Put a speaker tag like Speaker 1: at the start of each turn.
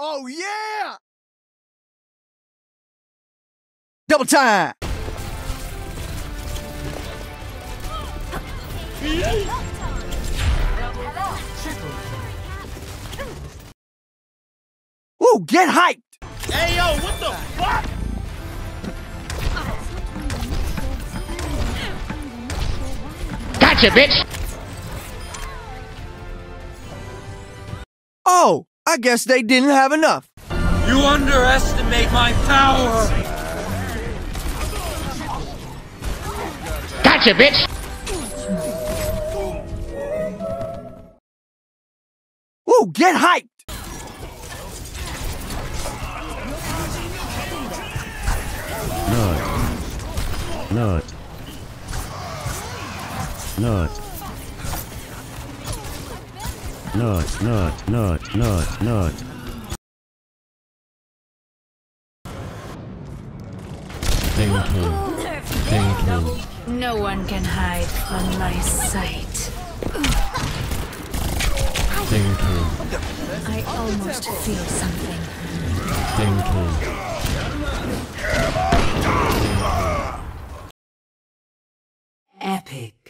Speaker 1: Oh, yeah! Double time! Ooh, get hyped!
Speaker 2: Hey, yo, what the fuck?
Speaker 3: Gotcha, bitch!
Speaker 1: Oh, I guess they didn't have enough.
Speaker 2: You underestimate my power!
Speaker 3: Gotcha, bitch!
Speaker 1: Ooh, get hyped!
Speaker 4: Nut. Nut. Nut not, not, not, not, not. They will
Speaker 5: No one can hide from my sight.
Speaker 4: They.
Speaker 5: I almost feel something.
Speaker 4: They. Epic.